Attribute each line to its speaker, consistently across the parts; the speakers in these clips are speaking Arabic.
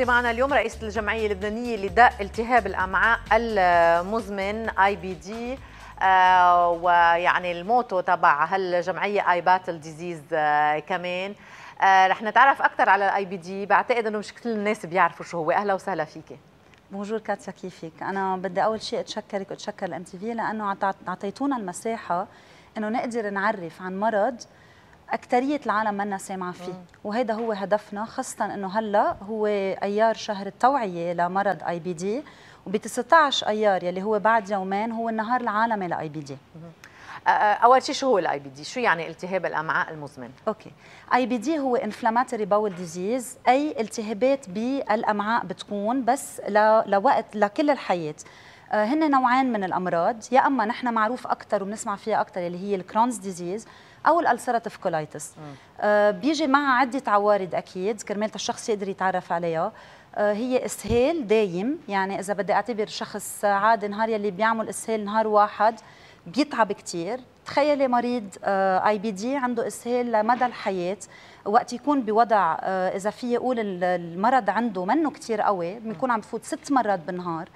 Speaker 1: معنا اليوم رئيسة الجمعية اللبنانية لداء التهاب الأمعاء المزمن IBD ويعني ال motto تبع هالجمعية I Battle Disease كمان. آه رح نتعرف أكثر على ال IBD بعتقد إنه مش كل الناس بيعرفوا شو هو. أهلا وسهلا فيكي
Speaker 2: bonjour كاتيا كيفك؟ أنا بدي أول شيء أتشكرك وأتشكر ال MTV لأنه أعطيتونا المساحة إنه نقدر نعرف عن مرض أكترية العالم منا سامعة فيه. وهذا هو هدفنا خاصة أنه هلأ هو أيار شهر التوعية لمرض IBD وب 19 أيار يلي هو بعد يومين هو النهار العالمي ل IBD
Speaker 1: أول شيء شو هو ال IBD شو يعني التهاب الأمعاء المزمن؟
Speaker 2: أوكي. IBD هو inflammatory bowel disease أي التهابات بالأمعاء بتكون بس لوقت لكل الحياة. هن نوعين من الأمراض. يا أما نحن معروف أكثر وبنسمع فيها أكثر اللي هي ال Crohn's disease أو ال ulcerative colitis آه بيجي معها عدة عوارض أكيد كرمال الشخص يقدر يتعرف عليها. آه هي إسهال دايم يعني إذا بدي أعتبر شخص عادي نهار يلي بيعمل إسهال نهار واحد بيتعب كثير تخيلي مريض آه IBD عنده إسهال لمدى الحياة. وقت يكون بوضع إذا في أقول المرض عنده منه كثير قوي بيكون عم بفوت ست مرات بالنهار.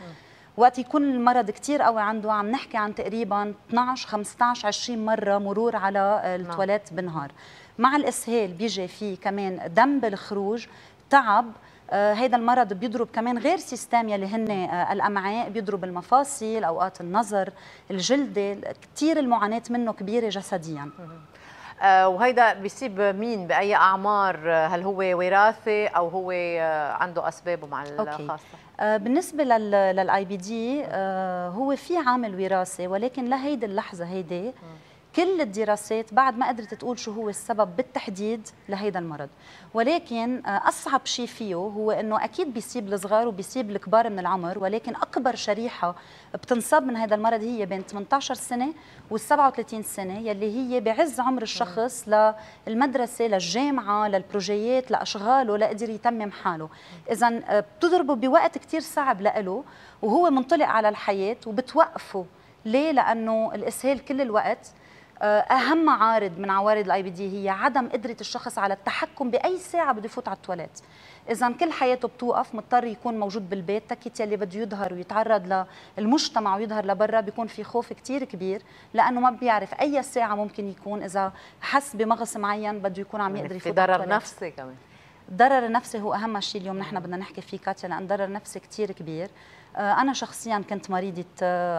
Speaker 2: وقت يكون المرض كثير قوي عنده عم نحكي عن تقريبا 12 15 20 مرة مرور على التواليت بالنهار. مع الإسهال بيجي في كمان دم بالخروج تعب. آه هيدا المرض بيضرب كمان غير système يلي هن آه الأمعاء بيضرب المفاصل أوقات النظر الجلد كثير المعاناة منه كبيرة جسديا.
Speaker 1: وهيدا بيصيب مين؟ بأي أعمار؟ هل هو وراثي أو هو آه، عنده اسبابه مع الخاصه
Speaker 2: آه، بالنسبة للاي بي دي هو في عامل وراثي ولكن لهيدي اللحظة هيدي. كل الدراسات بعد ما قدرت تقول شو هو السبب بالتحديد لهيدا المرض. ولكن آه، أصعب شيء فيه هو إنه أكيد بيصيب الصغار وبيصيب الكبار من العمر ولكن أكبر شريحة بتنصاب من هذا المرض هي بين 18 سنة وال 37 سنة يلي هي بعز عمر الشخص للمدرسة للجامعة للبروجيات لأشغاله لقدر يتمم حاله. اذا آه، بتضربه بوقت كثير صعب له وهو منطلق على الحياة وبتوقفه. ليه؟ لأنه الإسهال كل الوقت أهم عارض من عوارض ال IBD هي عدم قدرة الشخص على التحكم بأي ساعة بده يفوت على التواليت. اذا كل حياته بتوقف مضطر يكون موجود بالبيت. تكة يلي بده يظهر ويتعرض للمجتمع ويظهر لبرا بيكون في خوف كثير كبير لأنه ما بيعرف أي ساعة ممكن يكون إذا حس بمغص معين بده يكون عم يقدر يفوت
Speaker 1: في ضرر نفسي كمان.
Speaker 2: الضرر النفسي هو أهم شيء اليوم نحن بدنا نحكي فيه كاتيا لأن ضرر نفسي كثير كبير. آه، أنا شخصيا كنت مريضة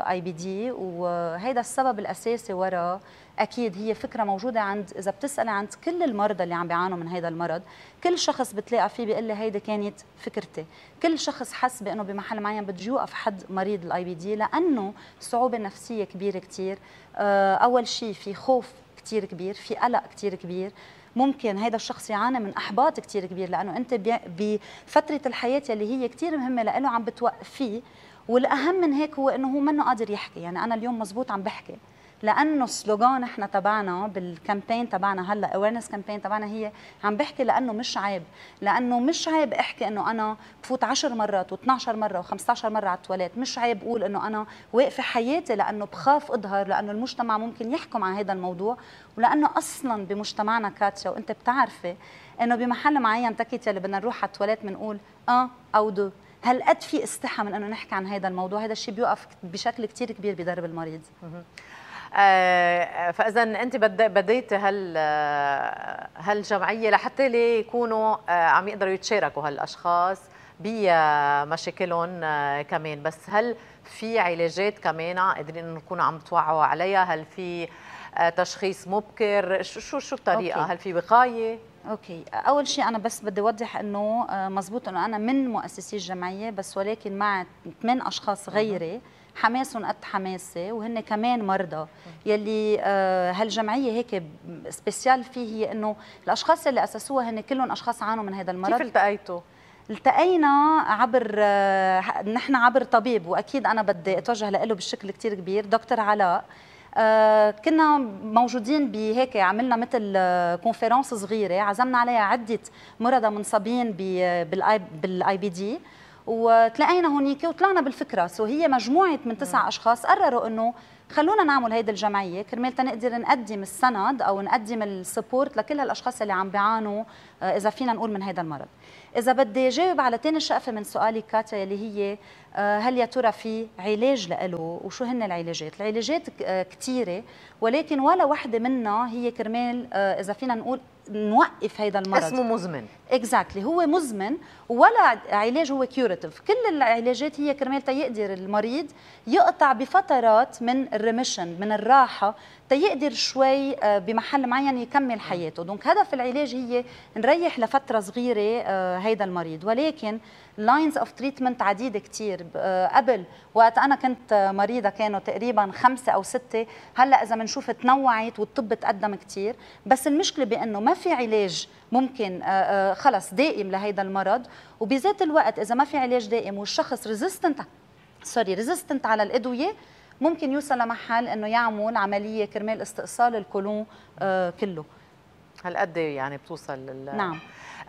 Speaker 2: IBD وهذا السبب الأساسي وراء أكيد هي فكرة موجودة عند إذا بتسألي عند كل المرضى اللي عم بيعانوا من هذا المرض كل شخص بتلاقي فيه بيقول لي هيدي كانت فكرتي. كل شخص حس بإنه بمحل معين بده يوقف حد مريض ال IBD لأنه صعوبة نفسية كبيرة كثير آه، أول شيء في خوف كثير كبير في قلق كثير كبير. ممكن هذا الشخص يعاني من أحباط كثير كبير لأنه أنت بفترة الحياة اللي هي كثير مهمة له عم بتوقفيه والأهم من هيك هو إنه هو منه قادر يحكي. يعني أنا اليوم مزبوط عم بحكي. لأنه ال slogan إحنا تبعنا بال campaign تبعنا هلأ awareness campaign تبعنا هي عم بحكي لأنه مش عيب. لأنه مش عيب أحكي إنه أنا بفوت 10 مرات و12 مرة و15 مرة على التواليت. مش عيب أقول إنه أنا واقفة حياتي لأنه بخاف أظهر لأنه المجتمع ممكن يحكم على هذا الموضوع. ولأنه أصلا بمجتمعنا كاتيا وأنت بتعرفي إنه بمحل معين تكة اللي بدنا نروح على التواليت بنقول آه أو دو. هل قد في استحى من إنه نحكي عن هذا الموضوع؟ هذا الشيء بيوقف بشكل كثير كبير بدرب المريض.
Speaker 1: فإذا أنت بديتي هال هالجمعية لحتى يكونوا آه، عم يقدروا يتشاركوا هالأشخاص بمشاكلهم آه، كمان. بس هل في علاجات كمان قادرين نكون عم توعوا عليها؟ هل في تشخيص مبكر؟ شو شو الطريقة؟ أوكي. هل في وقاية؟
Speaker 2: أوكي. أول شيء أنا بس بدي أوضح إنه مزبوط إنه أنا من مؤسسي الجمعية بس ولكن مع ثمان أشخاص غيري حماسهم قد حماسي وهن كمان مرضى. يلي آه هالجمعية هيك spécial فيه هي إنه الأشخاص اللي أسسوها هن كلهم أشخاص عانوا من هذا المرض.
Speaker 1: كيف التقيتوا
Speaker 2: التقينا عبر آه نحن عبر طبيب وأكيد أنا بدي أتوجه له بالشكل كثير كبير دكتور علاء. آه كنا موجودين بهيك عملنا مثل conférence صغيرة عزمنا عليها عدة مرضى منصابين بال IBD. وتلاقينا هونيك وطلعنا بالفكرة. so هي مجموعة من تسع أشخاص قرروا إنه خلونا نعمل هيدي الجمعية. كرمال تنقدر نقدم السند أو نقدم ال support لكل هالأشخاص اللي عم بيعانوا آه، إذا فينا نقول من هذا المرض. إذا بدي جاوب على ثاني شقفة من سؤالي كاتيا اللي هي آه، هل يا ترى في علاج له وشو هن العلاجات؟ العلاجات آه، كثيره ولكن ولا وحدة منها هي كرمال إذا فينا نقول نوقف هذا المرض.
Speaker 1: اسمه مزمن.
Speaker 2: exactly. هو مزمن ولا علاج هو curative كل العلاجات هي كرمال تيقدر المريض يقطع بفترات من ال remission من الراحة تيقدر شوي آه، بمحل معين يكمل حياته. donc هدف العلاج هي نريح لفترة صغيرة هيدا آه، المريض. ولكن lines of treatment عديده كثير آه، قبل وقت أنا كنت مريضة كانوا تقريبا خمسة أو ستة. هلأ إذا بنشوف تنوعت والطب تقدم كثير بس المشكلة بأنه ما في علاج ممكن خلص دائم لهيدا المرض وبذات الوقت إذا ما في علاج دائم والشخص resistant sorry resistant على الأدوية ممكن يوصل لمحل إنه يعمل عملية كرمال استئصال ال colon آه كله.
Speaker 1: هالقد يعني بتوصل
Speaker 2: لل... نعم.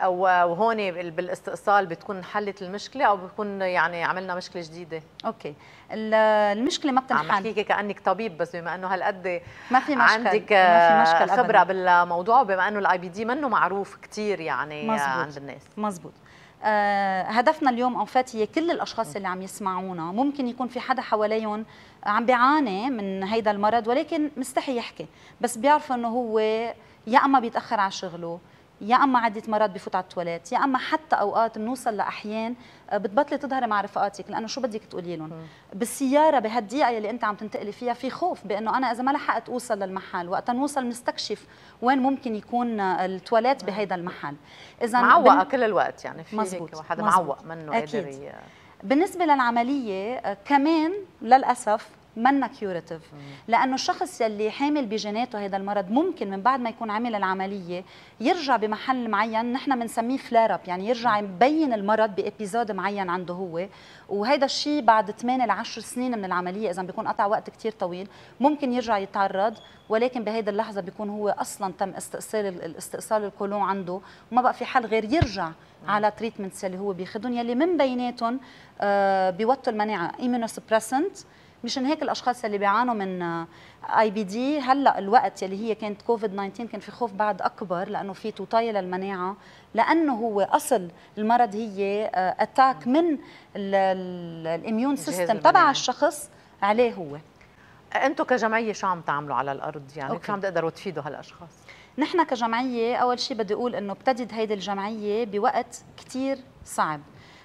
Speaker 1: وهون بالاستئصال بتكون حلت المشكلة أو بتكون يعني عملنا مشكلة جديدة.
Speaker 2: أوكي. المشكلة ما بتنحل.
Speaker 1: عم بحكيكي كأنك طبيب بس بما إنه هالقد
Speaker 2: ما في مشكل.
Speaker 1: عندك
Speaker 2: ما في مشكل
Speaker 1: خبره أبداً. بالموضوع بما إنه ال IBD منه معروف كثير يعني
Speaker 2: مزبوط.
Speaker 1: عند الناس.
Speaker 2: مزبوط آه هدفنا اليوم أو فات هي كل الأشخاص اللي عم يسمعونا. ممكن يكون في حدا حواليهم عم بيعاني من هيدا المرض ولكن مستحي يحكي. بس بيعرفوا إنه هو يا أما بيتأخر على شغله يا أما عدة مرات بفوت على التواليت يا أما حتى أوقات بنوصل لأحيان آه، بتبطلي تظهري مع رفقاتك لأنه شو بدك تقولي لهم؟ بالسيارة بهالدقيقة اللي أنت عم تنتقلي فيها في خوف بأنه أنا إذا ما لحقت أوصل للمحل وقتا نوصل نستكشف وين ممكن يكون التواليت بهيدا المحل.
Speaker 1: اذا معوقه بن... كل الوقت يعني في
Speaker 2: مزبوط.
Speaker 1: هيك حدا معوق منه
Speaker 2: قادر بالنسبة للعملية آه، كمان للأسف منا curative لأنه الشخص يلي حامل بجيناته هذا المرض ممكن من بعد ما يكون عمل العملية يرجع بمحل معين نحن بنسميه flare up يعني يرجع يبين المرض ب episode معين عنده هو. وهذا الشيء بعد 8 ل 10 سنين من العملية إذا بيكون قطع وقت كثير طويل ممكن يرجع يتعرض ولكن بهيدي اللحظة بيكون هو أصلا تم استئصال الاستئصال ال colon عنده وما بقى في حل غير يرجع على treatments اللي هو بياخذهم يلي من بيناتهم آه بيوطوا المناعة immunosuppressant مشان هيك الأشخاص اللي بيعانوا من IBD هلأ الوقت يلي هي كانت كوفيد 19 كان في خوف بعد أكبر لأنه في توطايه للمناعة لأنه هو أصل المرض هي attack آه، من ال immune system تبع الشخص عليه هو.
Speaker 1: أنتم كجمعية شو عم تعملوا على الأرض؟ يعني أوكي. كيف عم تقدروا تفيدوا هالأشخاص؟
Speaker 2: نحن كجمعية أول شيء بدي أقول إنه ابتدت هيدي الجمعية بوقت كثير صعب.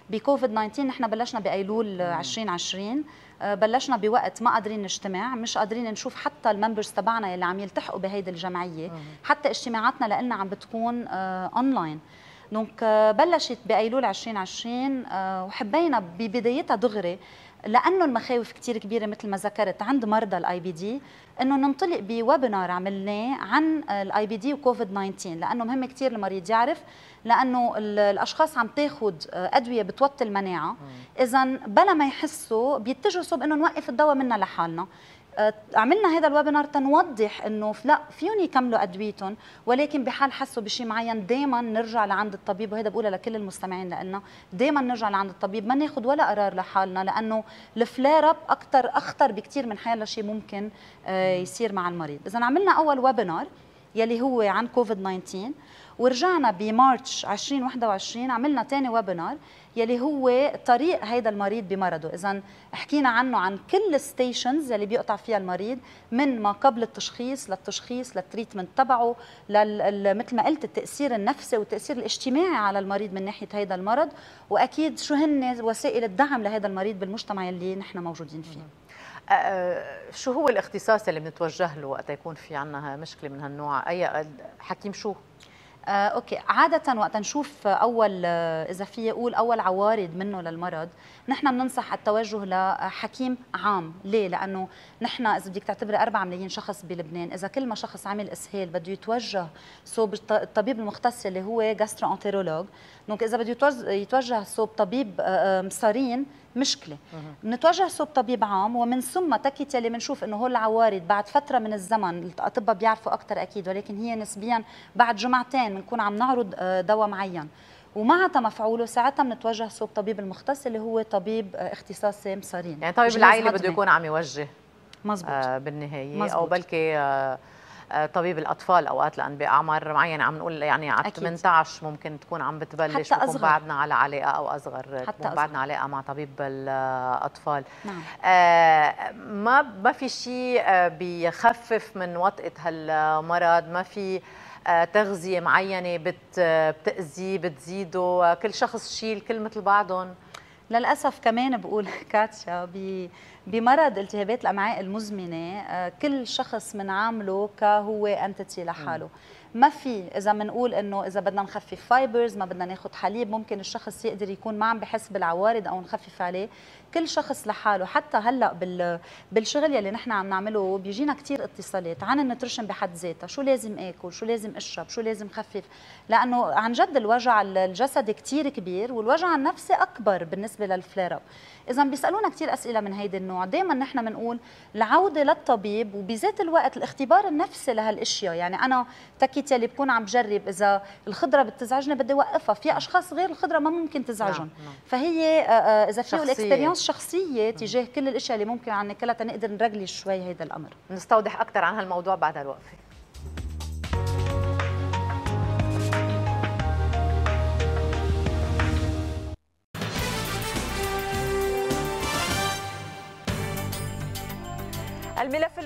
Speaker 2: بكوفيد 19 نحن بلشنا بأيلول 2020 آه، بلشنا بوقت ما قادرين نجتمع مش قادرين نشوف حتى ال members تبعنا اللي عم يلتحقوا بهيدي الجمعية حتى اجتماعاتنا لنا عم بتكون اونلاين آه، donc آه، بلشت بأيلول 2020 وحبينا ببدايتها دغري لأنه المخاوف كثير كبيرة مثل ما ذكرت عند مرضى ال IBD إنه ننطلق ب webinar عملناه عن ال IBD وكوفيد 19 لأنه مهم كثير المريض يعرف لأنه الأشخاص عم تاخذ أدوية بتوطي المناعة. اذا بلا ما يحسوا بيتجهوا صوب إنه نوقف الدواء منا لحالنا. عملنا هذا ال webinar تنوضح إنه لا فيهم يكملوا أدويتهم ولكن بحال حسوا بشيء معين دائما نرجع لعند الطبيب وهذا بقولها لكل المستمعين لنا دائما نرجع لعند الطبيب ما ناخذ ولا قرار لحالنا لأنه ال flare up أكثر أخطر بكثير من حيلا شيء ممكن آه، يصير مع المريض. اذا عملنا أول webinar يلي هو عن كوفيد 19 ورجعنا ب March 2021 عملنا ثاني webinar يلي هو طريق هيدا المريض بمرضه. اذا حكينا عنه عن كل ال stations يلي بيقطع فيها المريض من ما قبل التشخيص للتشخيص لل treatment تبعه لل... مثل ما قلت التأثير النفسي والتأثير الاجتماعي على المريض من ناحية هيدا المرض. وأكيد شو هن وسائل الدعم لهذا المريض بالمجتمع يلي نحن موجودين فيه.
Speaker 1: شو هو الاختصاص اللي بنتوجه له وقت يكون في عندنا مشكلة من هالنوع؟ أي حكيم شو؟
Speaker 2: آه، أوكي. عادة وقت نشوف أول آه، إذا في أقول أول عوارض منه للمرض نحن بننصح التوجه لحكيم عام. ليه؟ لأنه نحن إذا بدك تعتبري 4 ملايين شخص بلبنان إذا كل ما شخص عمل إسهال بده يتوجه صوب الطبيب المختص اللي هو gastro-entérologue donc إذا بده يتوجه صوب طبيب آه، مصارين مشكلة. بنتوجه صوب طبيب عام ومن ثم تكت يلي بنشوف إنه هول العوارض بعد فترة من الزمن الأطباء بيعرفوا أكثر أكيد ولكن هي نسبيا بعد جمعتين بنكون عم نعرض آه، دواء معين. ومع مفعوله ساعتها بنتوجه صوب طبيب المختص اللي هو طبيب اختصاصي مصارين
Speaker 1: يعني طبيب العائلة بده يكون عم يوجه
Speaker 2: مزبوط آه
Speaker 1: بالنهاية مزبوط. أو بلكي آه آه، طبيب الأطفال أوقات لأن بأعمار معينة عم نقول يعني على 18 ممكن تكون عم بتبلش
Speaker 2: حتى أصغر.
Speaker 1: بعدنا على علاقة أو أصغر
Speaker 2: حتى
Speaker 1: تكون بعدنا علاقة مع طبيب الأطفال
Speaker 2: نعم.
Speaker 1: آه ما ما في شيء آه، بيخفف من وطئة هالمرض ما في آه تغذية معينة بت بتأذي بتزيده كل شخص شيل كل مثل بعضهم.
Speaker 2: للأسف كمان بقول كاتشا بمرض التهابات الأمعاء المزمنة آه، كل شخص بنعامله كهو entity لحاله. ما في إذا بنقول إنه إذا بدنا نخفف fibers ما بدنا ناخذ حليب ممكن الشخص يقدر يكون ما عم بحس بالعوارض أو نخفف عليه. كل شخص لحاله. حتى هلأ بال بالشغل يلي نحن عم نعمله بيجينا كثير اتصالات عن ال nutrition بحد ذاتها. شو لازم آكل؟ شو لازم أشرب؟ شو لازم خفف؟ لأنه عن جد الوجع الجسدي كثير كبير والوجع النفسي أكبر بالنسبة لل flare إذا بيسألونا كثير أسئلة من هيدي النوع. دائما نحن بنقول العودة للطبيب وبذات الوقت الاختبار النفسي لهالإشياء. يعني أنا تكيت يلي بكون عم بجرب إذا الخضرة بتزعجني بدي اوقفها في أشخاص غير الخضرة ما ممكن تزعجهم. نعم. نعم. فهي آه، آه، إذا فيه ال experience شخصية تجاه كل الإشياء اللي ممكن عن كلها تنقدر نرجلي شوي هذا الأمر.
Speaker 1: نستوضح أكثر عن هالموضوع بعد الوقفة.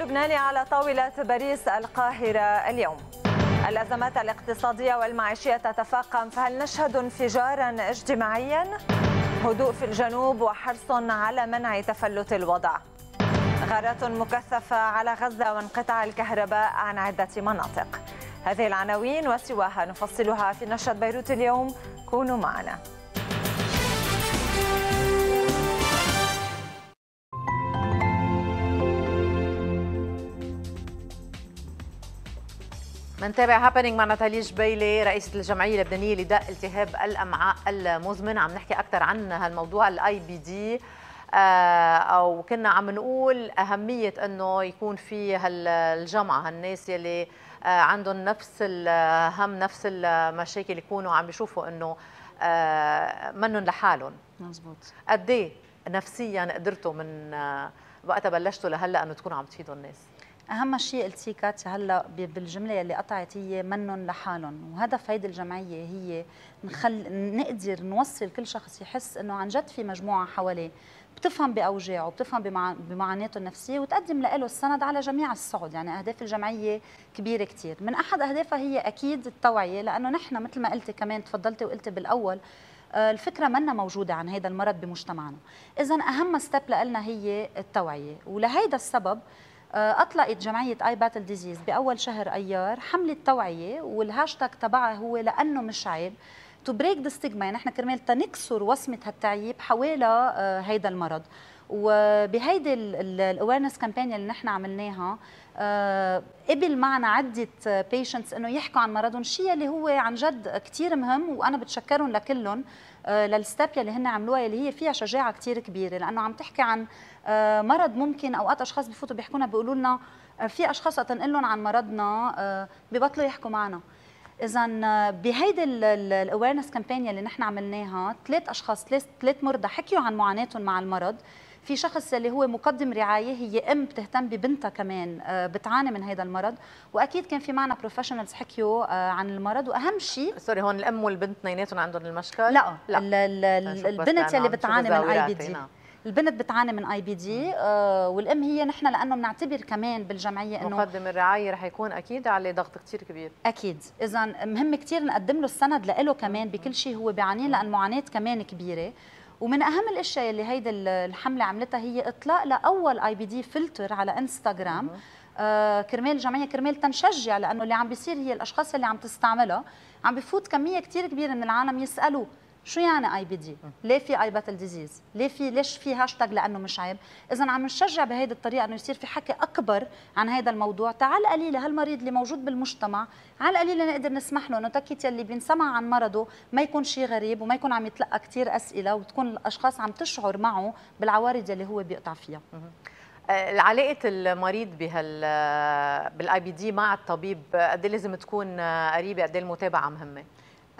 Speaker 1: اللبناني على طاولة باريس القاهرة اليوم. الأزمات الاقتصادية والمعيشية تتفاقم فهل نشهد انفجارا اجتماعيا؟ هدوء في الجنوب وحرص على منع تفلت الوضع. غارات مكثفة على غزة وانقطاع الكهرباء عن عدة مناطق. هذه العناوين وسواها نفصلها في نشرة بيروت اليوم. كونوا معنا. منتابع Happening مع ناتالي جبيلي رئيسة الجمعية اللبنانية لداء التهاب الأمعاء المزمن عم نحكي أكثر عن هالموضوع ال IBD أو كنا عم نقول أهمية إنه يكون في هالجمعة هالناس يلي آه، عندهم نفس الهم نفس المشاكل يكونوا عم بيشوفوا إنه آه، منهم لحالهم.
Speaker 2: مزبوط.
Speaker 1: قد إيه نفسيا قدرتوا من آه، وقتها بلشتوا لهلأ إنه تكونوا عم تفيدوا الناس؟
Speaker 2: أهم شيء قلتي كاتيا هلا بالجملة اللي قطعت هي منن لحالهم وهدف هيدي الجمعية هي نخل نقدر نوصل كل شخص يحس إنه عن جد في مجموعة حواليه. بتفهم بأوجاعه بتفهم بمعاناته النفسية وتقدم له السند على جميع الصعد يعني أهداف الجمعية كبيرة كثير من أحد أهدافها هي أكيد التوعية لأنه نحن مثل ما قلتي كمان تفضلتي وقلتي بالأول آه، الفكرة منا موجودة عن هذا المرض بمجتمعنا إذا أهم step لنا هي التوعية. ولهيدا السبب أطلقت جمعية I Battle Disease بأول شهر أيار حملة توعية والهاشتاج تبعها هو لأنه مش عيب to break the stigma يعني نحن كرمال تنكسر وصمة هالتعيب حوالي آه، هيدا المرض. وبهيدي ال awareness campaign اللي نحن عملناها آه، قبل معنا عده patients إنه يحكوا عن مرضهم شيء اللي هو عن جد كثير مهم وأنا بتشكرهم لكلهم. لل step اللي هن عملوها اللي هي فيها شجاعة كثير كبيرة لأنه عم تحكي عن آه، مرض ممكن أوقات أشخاص بفوتوا بيحكونا بيقولوا لنا آه، في أشخاص تنقل لهم عن مرضنا آه، ببطلوا يحكوا معنا. اذا بهيدي ال awareness campaign اللي نحن عملناها ثلاث أشخاص ثلاث مرضى حكيوا عن معاناتهم مع المرض. في شخص اللي هو مقدم رعاية هي أم بتهتم ببنتها كمان بتعاني من هذا المرض. وأكيد كان في معنا professionals حكيوا عن المرض. وأهم شيء
Speaker 1: sorry هون الأم والبنت اثنيناتهم عندهم المشكل؟
Speaker 2: لا, لا. البنت اللي بتعاني من IBD البنت بتعاني من IBD والأم هي نحن لأنه بنعتبر كمان بالجمعية
Speaker 1: انه مقدم الرعاية رح يكون أكيد عليه ضغط كثير كبير.
Speaker 2: أكيد. اذا مهم كثير نقدم له السند له كمان بكل شيء هو بيعانيه لأن معاناة كمان كبيرة. ومن أهم الأشياء اللي هيدي الحملة عملتها هي إطلاق لأول IBD filter على إنستغرام. آه كرمال الجمعيه كرمال تنشجع لأنه اللي عم بيصير هي الأشخاص اللي عم تستعملها عم بفوت كمية كثير كبيرة من العالم يسالوا شو يعني IBD؟ ليه في I Battle Disease؟ ليه في ليش في هاشتاج لأنه مش عيب؟ اذا عم نشجع بهيدي الطريقة إنه يصير في حكي أكبر عن هذا الموضوع، ت عالقليلة هالمريض اللي موجود بالمجتمع، على القليلة نقدر نسمح له إنه تكيت يلي بينسمع عن مرضه ما يكون شيء غريب وما يكون عم يتلقى كثير أسئلة وتكون الأشخاص عم تشعر معه بالعوارض اللي هو بيقطع فيها.
Speaker 1: آه، علاقه المريض بهال بال IBD مع الطبيب قد إيه لازم تكون قريبة قد إيه المتابعة مهمة
Speaker 2: آه،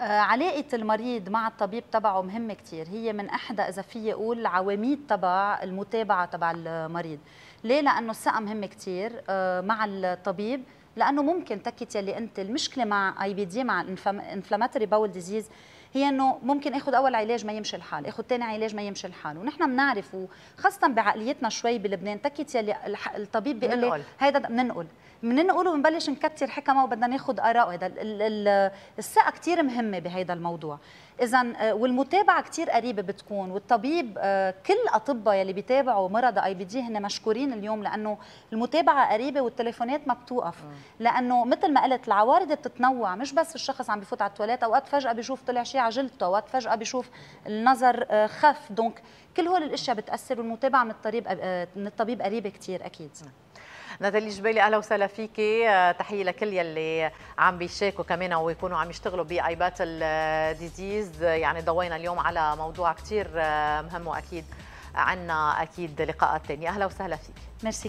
Speaker 2: علاقة المريض مع الطبيب تبعه مهمة كتير. هي من أحدى إذا في أقول العواميد تبع المتابعة تبع المريض. ليه؟ لأنه الثقة مهمة كتير آه، مع الطبيب لأنه ممكن تكت يلي أنت المشكلة مع IBD مع inflammatory bowel disease هي إنه ممكن اخذ أول علاج ما يمشي الحال اخذ ثاني علاج ما يمشي الحال. ونحن بنعرف وخاصة بعقليتنا شوي بلبنان تكت يلي الطبيب بيقول لي هيدا بننقل بننقل وبنبلش نكتر حكمة وبدنا ناخذ آراء. هذا الثقه كثير مهمة بهذا الموضوع. اذا آه، والمتابعة كثير قريبة بتكون والطبيب آه، كل الاطباء يلي بيتابعوا مرضى IBD هن مشكورين اليوم لأنه المتابعة قريبة والتليفونات ما بتوقف. لأنه مثل ما قلت العوارض بتتنوع. مش بس الشخص عم بفوت على التواليت أوقات فجأة بيشوف طلع شيء على جلدته أوقات فجأة بيشوف النظر آه، خف. donc كل هول الأشياء بتأثر والمتابعة من الطبيب من الطبيب قريبة كثير أكيد.
Speaker 1: ناتالي جبالي أهلا وسهلا فيكي آه، تحية لكل يلي عم بيشاركوا كمان ويكونوا عم يشتغلوا ب I Battle Disease. يعني ضوينا اليوم على موضوع كثير مهم وأكيد عنا أكيد لقاءات ثانية أهلا وسهلا فيك.
Speaker 2: ميرسي